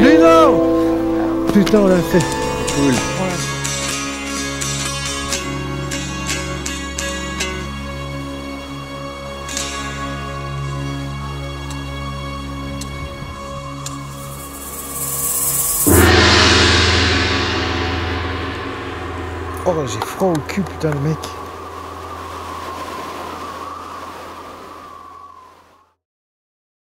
Luno Putain, on l'a fait. Cool. Oh, j'ai froid au cul, putain, le mec.